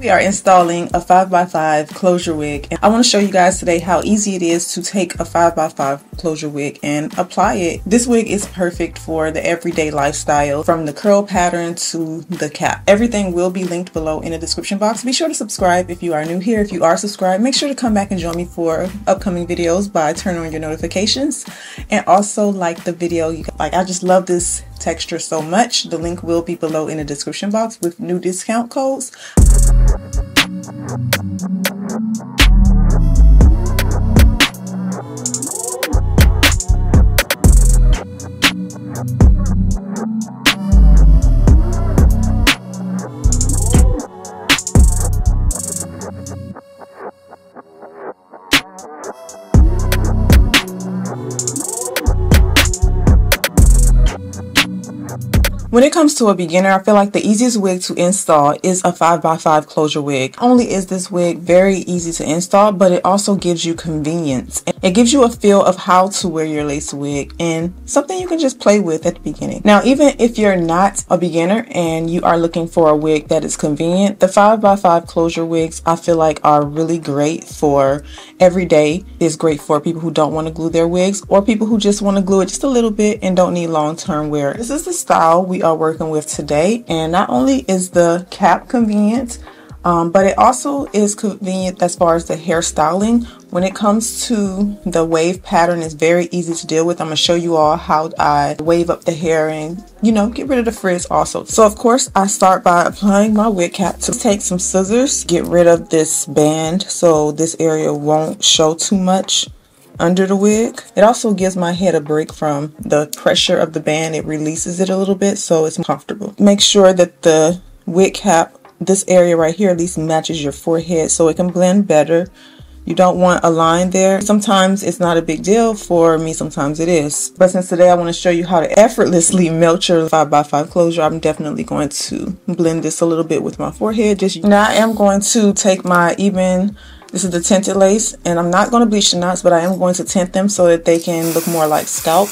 We are installing a 5x5 closure wig and I want to show you guys today how easy it is to take a 5x5 closure wig and apply it. This wig is perfect for the everyday lifestyle from the curl pattern to the cap. Everything will be linked below in the description box. Be sure to subscribe if you are new here. If you are subscribed, make sure to come back and join me for upcoming videos by turning on your notifications and also like the video. Like I just love this texture so much. The link will be below in the description box with new discount codes. When it comes to a beginner, I feel like the easiest wig to install is a 5x5 closure wig. Not only is this wig very easy to install, but it also gives you convenience. It gives you a feel of how to wear your lace wig and something you can just play with at the beginning. Now, even if you're not a beginner and you are looking for a wig that is convenient, the 5x5 closure wigs I feel like are really great for every day. It's great for people who don't want to glue their wigs or people who just want to glue it just a little bit and don't need long-term wear. This is the style we are working with today. And not only is the cap convenient, um, but it also is convenient as far as the hairstyling. When it comes to the wave pattern, it's very easy to deal with. I'm to show you all how I wave up the hair and, you know, get rid of the frizz also. So, of course, I start by applying my wig cap to take some scissors, get rid of this band so this area won't show too much under the wig. It also gives my head a break from the pressure of the band. It releases it a little bit so it's comfortable. Make sure that the wig cap, this area right here, at least matches your forehead so it can blend better. You don't want a line there. Sometimes it's not a big deal. For me, sometimes it is. But since today I want to show you how to effortlessly melt your 5x5 closure, I'm definitely going to blend this a little bit with my forehead. Just Now I am going to take my even this is the tinted lace, and I'm not going to bleach the knots, but I am going to tint them so that they can look more like scalp.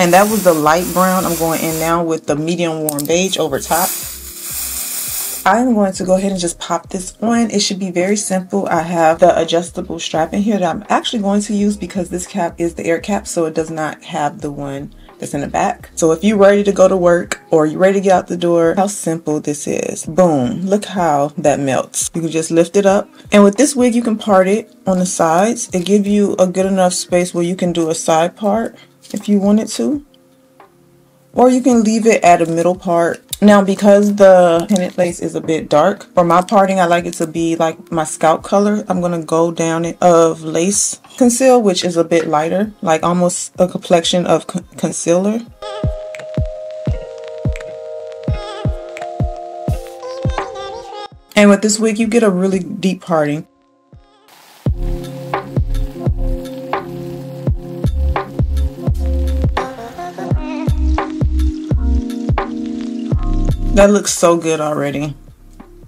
And that was the light brown. I'm going in now with the medium warm beige over top. I am going to go ahead and just pop this on. It should be very simple. I have the adjustable strap in here that I'm actually going to use because this cap is the air cap, so it does not have the one that's in the back. So if you're ready to go to work or you're ready to get out the door, how simple this is. Boom, look how that melts. You can just lift it up. And with this wig, you can part it on the sides. It gives you a good enough space where you can do a side part if you wanted to. Or you can leave it at a middle part now, because the tinted lace is a bit dark, for my parting, I like it to be like my scalp color. I'm going to go down it of lace conceal, which is a bit lighter, like almost a complexion of concealer. And with this wig, you get a really deep parting. That looks so good already.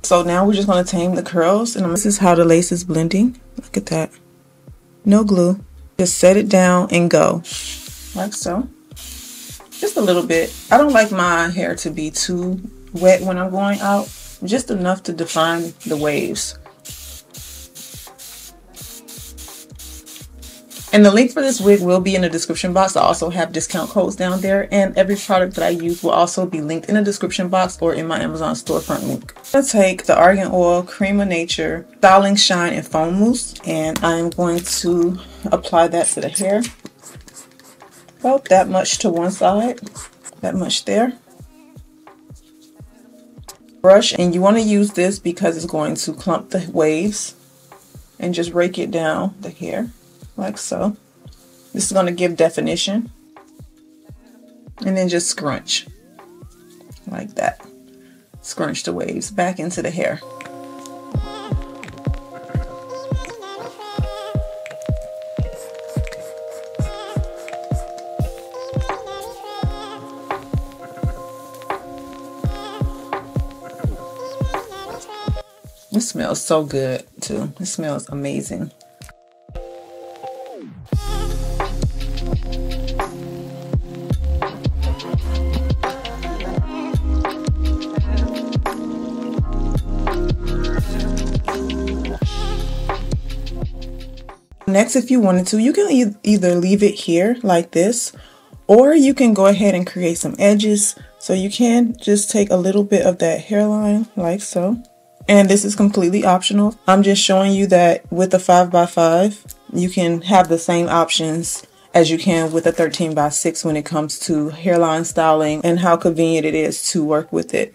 So now we're just going to tame the curls. And this is how the lace is blending. Look at that. No glue. Just set it down and go. Like so. Just a little bit. I don't like my hair to be too wet when I'm going out. Just enough to define the waves. And the link for this wig will be in the description box. I also have discount codes down there. And every product that I use will also be linked in the description box or in my Amazon storefront link. I'm going to take the Argan Oil, Cream of Nature, Styling Shine, and Foam Mousse. And I'm going to apply that to the hair. About that much to one side. That much there. Brush. And you want to use this because it's going to clump the waves. And just rake it down the hair like so. This is going to give definition. And then just scrunch like that. Scrunch the waves back into the hair. It smells so good too. It smells amazing. Next, if you wanted to, you can e either leave it here like this, or you can go ahead and create some edges. So you can just take a little bit of that hairline like so. And this is completely optional. I'm just showing you that with a 5x5, you can have the same options as you can with a 13 by 6 when it comes to hairline styling and how convenient it is to work with it.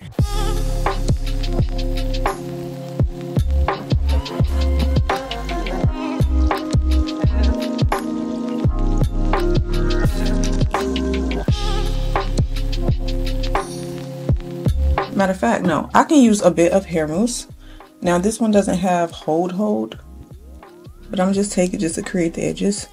Of fact, no, I can use a bit of hair mousse. Now this one doesn't have hold hold, but I'm just taking just to create the edges.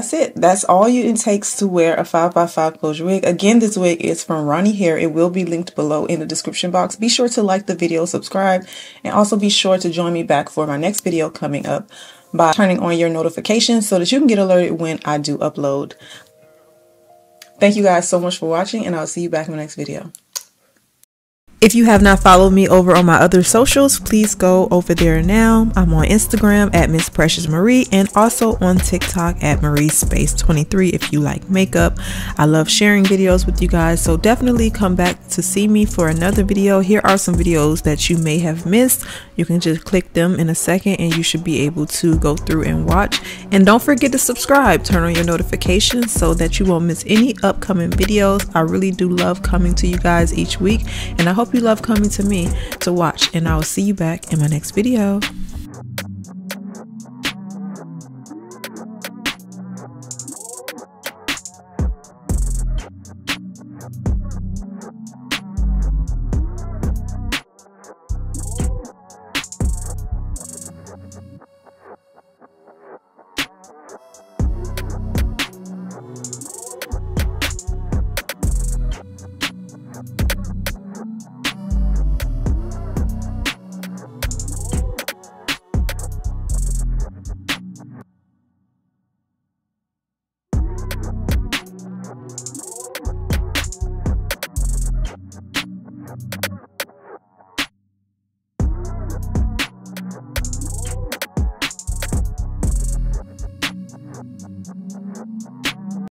That's it. That's all you it takes to wear a 5x5 closure wig. Again, this wig is from Ronnie Hair. It will be linked below in the description box. Be sure to like the video, subscribe, and also be sure to join me back for my next video coming up by turning on your notifications so that you can get alerted when I do upload. Thank you guys so much for watching, and I'll see you back in the next video. If you have not followed me over on my other socials, please go over there now. I'm on Instagram at Miss Precious Marie and also on TikTok at Marie Space 23 if you like makeup. I love sharing videos with you guys, so definitely come back to see me for another video. Here are some videos that you may have missed. You can just click them in a second and you should be able to go through and watch. And don't forget to subscribe, turn on your notifications so that you won't miss any upcoming videos. I really do love coming to you guys each week and I hope you love coming to me to watch and I will see you back in my next video.